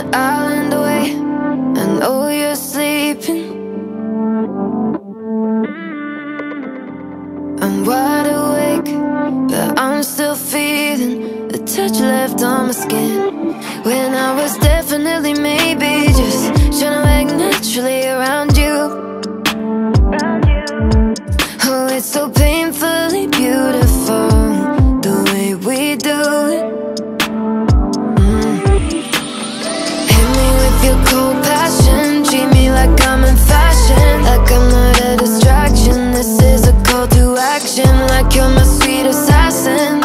an island away. I know you're sleeping. I'm wide awake But I'm still feeling The touch left on my skin. You're my sweet assassin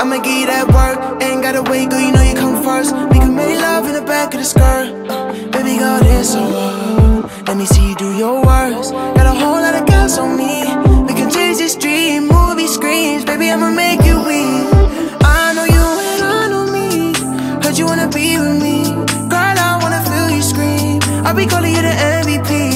I'ma give you that work. Ain't gotta wait, girl, you know you come first. We can make love in the back of the skirt. Uh, baby girl, this so what? Let me see you do your worst. Got a whole lot of gas on me. We can change this dream, movie screens. Baby, I'ma make you weep. I know you and I know me. Heard you wanna be with me. Girl, I wanna feel you scream. I'll be calling you the MVP.